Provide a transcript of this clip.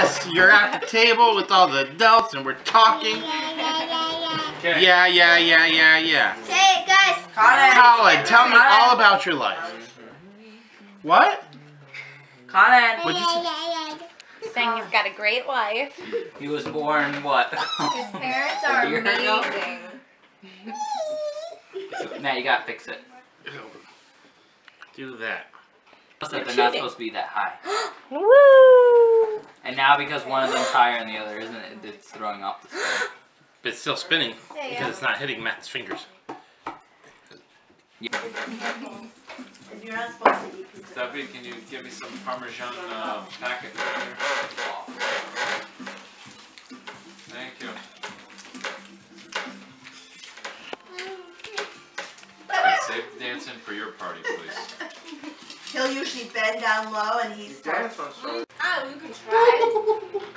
Yes, you're at the table with all the adults and we're talking. Okay. Yeah, yeah, yeah, yeah, yeah. Hey guys. Colin. Colin, tell me Colin. all about your life. What? Colin. What'd you say? Saying he's got a great life. He was born what? His parents are year ago? amazing. now you gotta fix it. Do that. Plus that they're not supposed to be that high. Woo! And now because one of them's higher than the other isn't, it- it's throwing off the scale. But it's still spinning There because go. it's not hitting Matt's fingers. Yeah. You're not supposed to eat pizza. Steffi, can you give me some Parmesan uh, packet right here? Thank you. Okay, save the dancing for your party, please. He'll usually bend down low and he starts. Ah, we can try.